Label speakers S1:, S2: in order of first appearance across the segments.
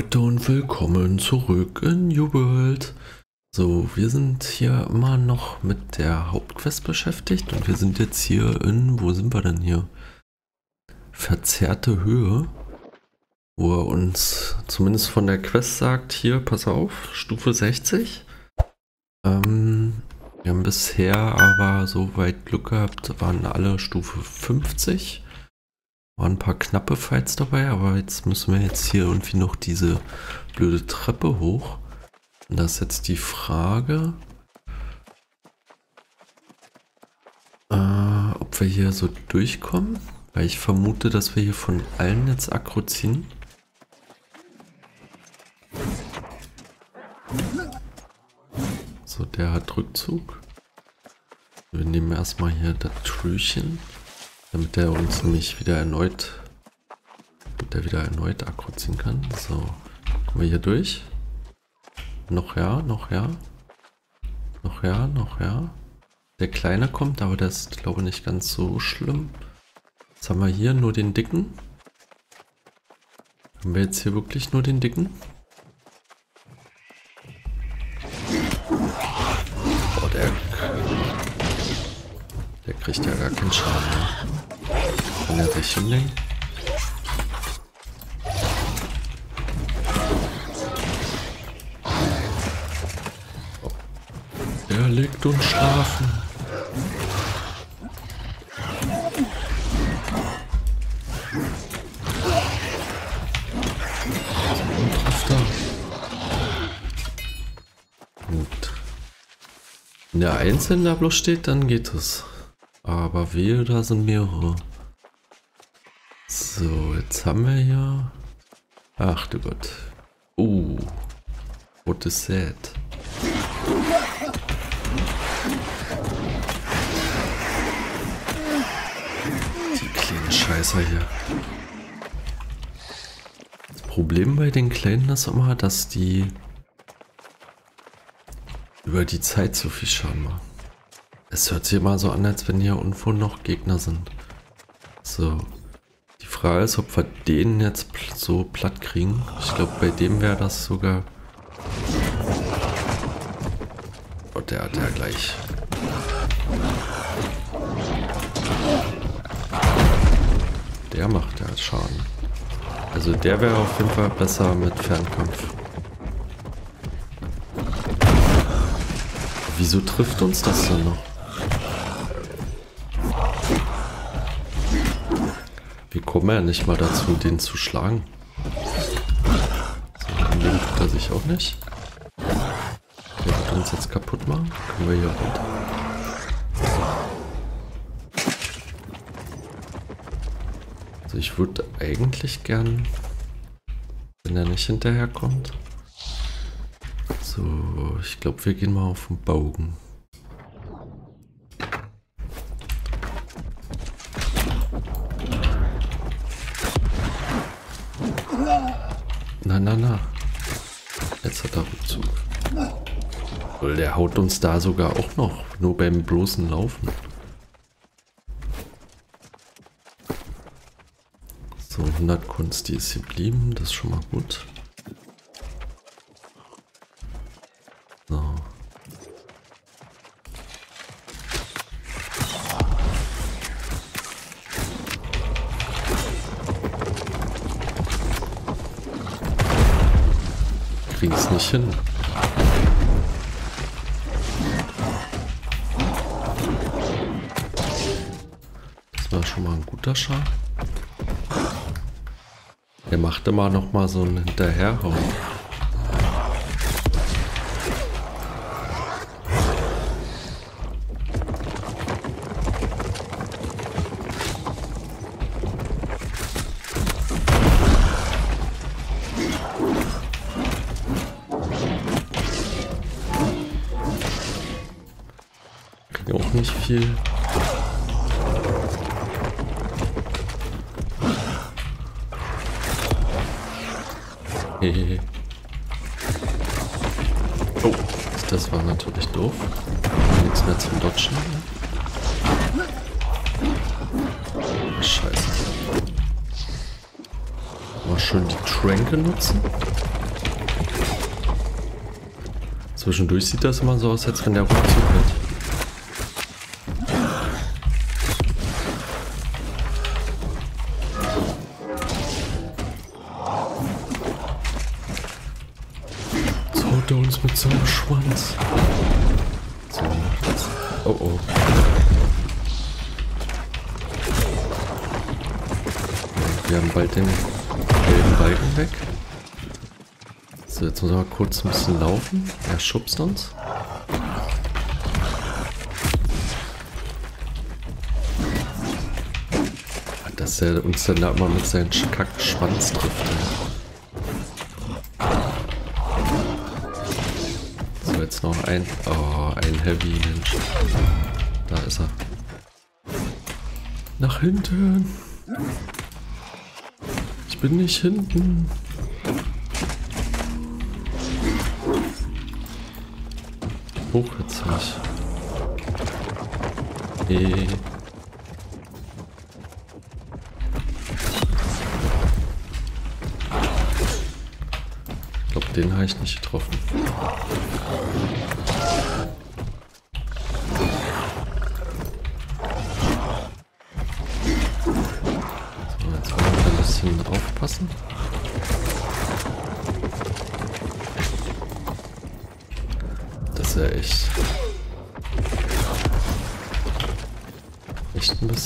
S1: Leute und willkommen zurück in New World. So, wir sind hier immer noch mit der Hauptquest beschäftigt und wir sind jetzt hier in, wo sind wir denn hier? Verzerrte Höhe, wo er uns zumindest von der Quest sagt, hier, pass auf, Stufe 60. Ähm, wir haben bisher aber so weit Glück gehabt, waren alle Stufe 50. Waren ein paar knappe Fights dabei, aber jetzt müssen wir jetzt hier irgendwie noch diese blöde Treppe hoch. Und da ist jetzt die Frage, äh, ob wir hier so durchkommen. Weil ich vermute, dass wir hier von allen jetzt Akro ziehen. So, der hat Rückzug. Wir nehmen erstmal hier das Trüchen. Damit der uns nämlich wieder erneut, damit der wieder erneut Akku ziehen kann. So, kommen wir hier durch. Noch ja, noch ja. Noch ja, noch ja. Der Kleine kommt, aber der ist, glaube ich, nicht ganz so schlimm. Jetzt haben wir hier nur den Dicken. Haben wir jetzt hier wirklich nur den Dicken? Oh, der, der kriegt ja gar keinen Schaden mehr. Kann er sich hinlegen? Er liegt und schlafen. Gut. Wenn der Einzelne da bloß steht, dann geht es. Aber wir, da sind mehrere. So, jetzt haben wir ja... Ach du Gott. Uh. What is that? Die kleinen Scheißer hier. Das Problem bei den Kleinen ist immer, dass die über die Zeit so viel Schaden machen. Es hört sich immer so an, als wenn hier irgendwo noch Gegner sind. So. Die Frage ist, ob wir den jetzt so platt kriegen. Ich glaube, bei dem wäre das sogar... Oh, der hat ja gleich... Der macht ja Schaden. Also der wäre auf jeden Fall besser mit Fernkampf. Wieso trifft uns das denn noch? Wir kommen ja nicht mal dazu, den zu schlagen. So, den tut er sich auch nicht. Der wird uns jetzt kaputt machen. Können wir hier runter. Also ich würde eigentlich gern, wenn er nicht hinterherkommt. So, ich glaube, wir gehen mal auf den Bogen. Na, na, na. Jetzt hat er Rückzug. Der haut uns da sogar auch noch. Nur beim bloßen Laufen. So, 100 Kunst, die ist geblieben. Das ist schon mal gut. Kriegen es nicht hin. Das war schon mal ein guter Schar. Er macht immer noch mal so ein Hinterherhauen. Viel. Oh, das war natürlich doof. Nichts mehr zum Dodgen. Scheiße. Mal schön die Tränke nutzen. Zwischendurch sieht das immer so aus, als wenn der Rückzug hat. Schwanz. So. Oh oh. Wir haben bald den gelben Balken weg. So, jetzt müssen wir kurz ein bisschen laufen. Er schubst uns. Dass er uns dann da immer mit seinem Kackschwanz trifft. Jetzt noch ein... Oh, ein Heavy, Mensch. Da ist er. Nach hinten bin nicht hinten. Hoch jetzt nicht. E. Ich glaube, den habe ich nicht getroffen.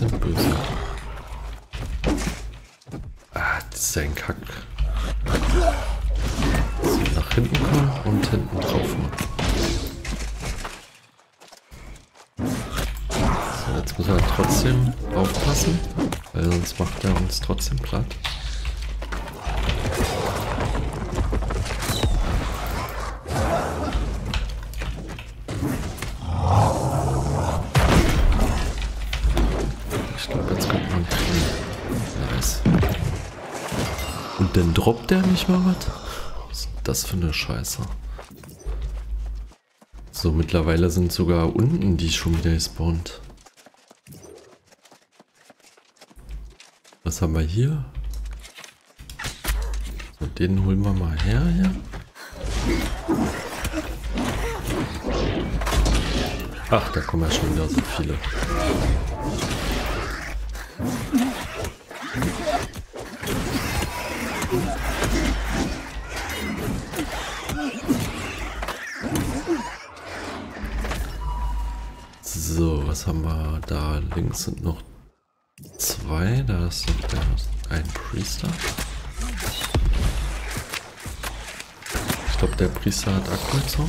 S1: Bisschen böse. Ah, das ist ein Kack. So, nach hinten kommen und hinten drauf machen. So, jetzt muss er trotzdem aufpassen, weil sonst macht er uns trotzdem platt. Droppt der nicht mal was? Was ist das für eine Scheiße? So, mittlerweile sind sogar unten die schon wieder gespawnt. Was haben wir hier? So, den holen wir mal her hier. Ach, da kommen ja schon wieder so viele. Was haben wir da? Links sind noch zwei. Da ist noch der, ein Priester. Ich glaube, der Priester hat Abkürzung.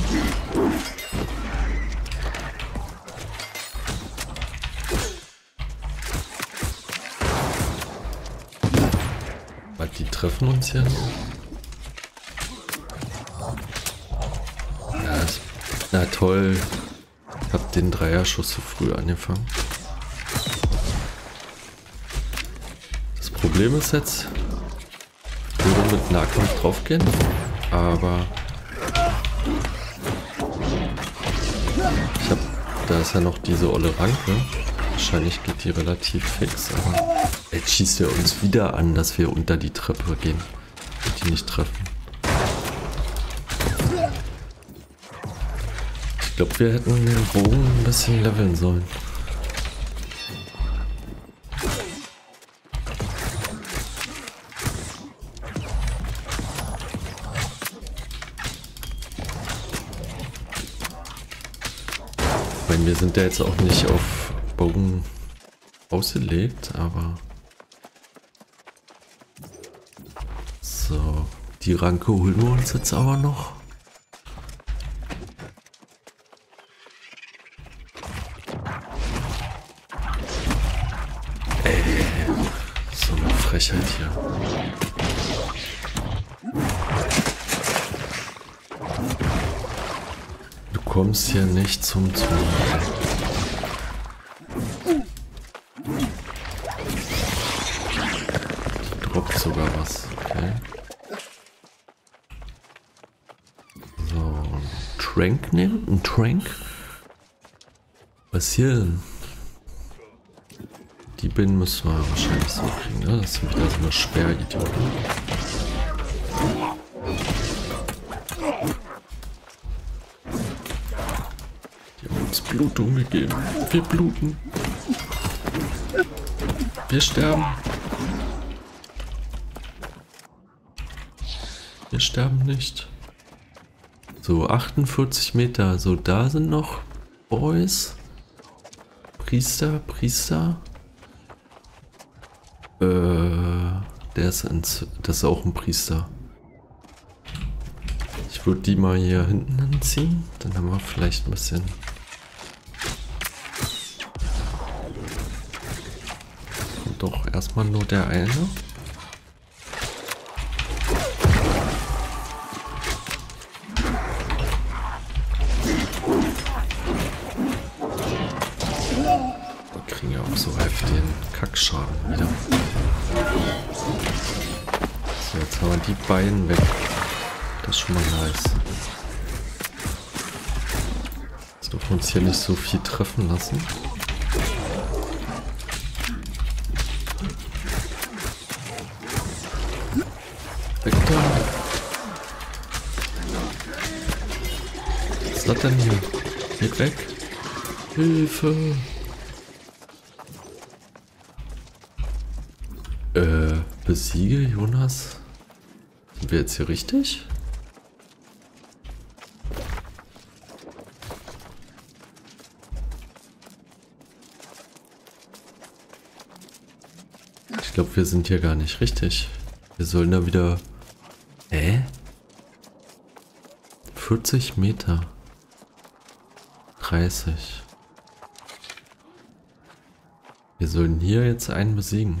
S1: Die treffen uns ja. ja na toll. Hab den Dreierschuss zu früh angefangen. Das Problem ist jetzt, ich würde mit Nahkampf draufgehen, aber ich hab, da ist ja noch diese olle Ranke. Wahrscheinlich geht die relativ fix, aber jetzt schießt er uns wieder an, dass wir unter die Treppe gehen und die nicht treffen. Ich glaube, wir hätten den Bogen ein bisschen leveln sollen. Wir sind ja jetzt auch nicht auf Bogen ausgelegt, aber... So, die Ranke holen wir uns jetzt aber noch. Frechheit hier. Du kommst hier nicht zum Zug. Droppt sogar was, okay. So, ein Trank nehmen? Ein Trank? Was hier denn? Die Bin müssen wir wahrscheinlich so kriegen, ne? Das sind wieder so eine Sperridioten. Blutung gegeben. Wir bluten. Wir sterben. Wir sterben nicht. So, 48 Meter. So, da sind noch Boys. Priester, Priester. Äh, der ist, ins, das ist auch ein Priester. Ich würde die mal hier hinten hinziehen. Dann haben wir vielleicht ein bisschen... Und doch erstmal nur der eine. Bein weg. Das ist schon mal nice. Jetzt dürfen wir uns hier nicht so viel treffen lassen. Weg da. Was ist das denn hier? Geht weg. Hilfe. Besiege Jonas? Sind wir jetzt hier richtig? Ich glaube, wir sind hier gar nicht richtig. Wir sollen da wieder... Hä? 40 Meter. 30. Wir sollen hier jetzt einen besiegen.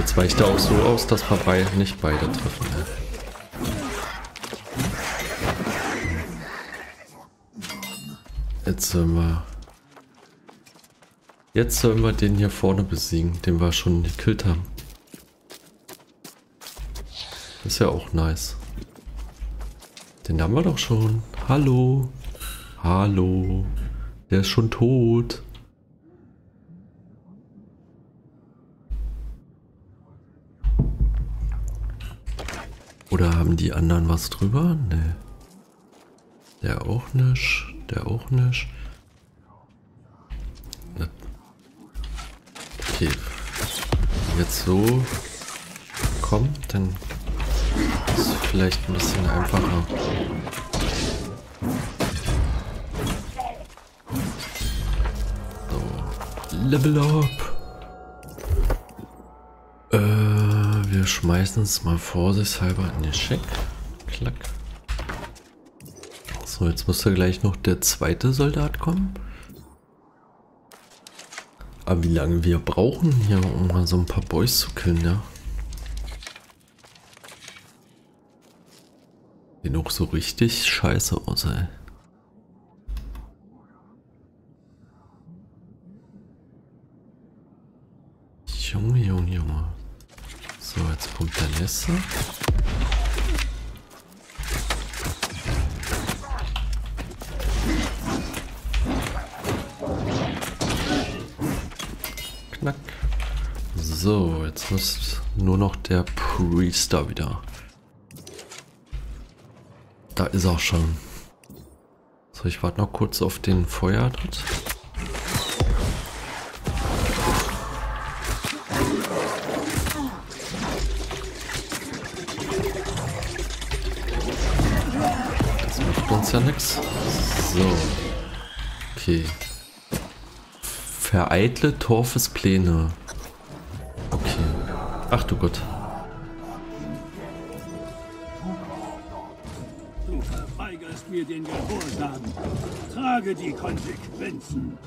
S1: jetzt weicht er auch so aus, dass wir beide nicht beide treffen. Ne? Jetzt sollen wir... Jetzt sollen wir den hier vorne besiegen, den wir schon gekillt haben. ist ja auch nice. Den haben wir doch schon. Hallo. Hallo. Der ist schon tot. Oder haben die anderen was drüber? Ne. Der auch nicht. Der auch nicht. Okay. Wenn jetzt so kommt, dann ist es vielleicht ein bisschen einfacher. Level up. Schmeißen es mal vorsichtshalber in den Check. Klack. So, jetzt muss da gleich noch der zweite Soldat kommen. Aber wie lange wir brauchen hier, um mal so ein paar Boys zu killen, ja? Sieht auch so richtig scheiße aus, ey. Junge, Junge, Junge. So, jetzt nächste. Knack. So, jetzt muss nur noch der Priester wieder. Da ist er schon. So, ich warte noch kurz auf den Feuer dort. Ja nix. So. Okay. Vereitle Torfes Pläne. Okay. Ach du Gott.
S2: Du verweigerst mir den Gehorsam. Trage die Konsequenzen.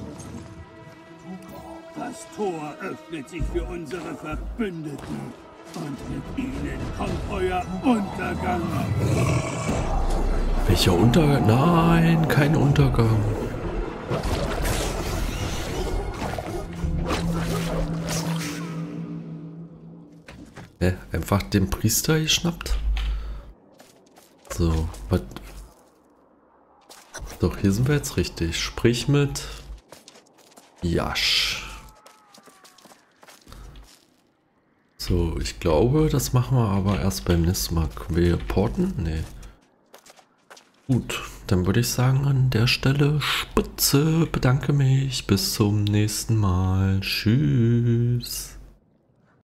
S2: Das Tor öffnet sich für unsere Verbündeten. Und mit ihnen kommt euer Untergang.
S1: Welcher Untergang? Nein, kein Untergang. Hä? Einfach den Priester geschnappt? So, was? Doch, hier sind wir jetzt richtig. Sprich mit Jasch. So, ich glaube, das machen wir aber erst beim nächsten Mal. Können wir porten? Nee. Gut, dann würde ich sagen an der Stelle Spitze, bedanke mich, bis zum nächsten Mal. Tschüss.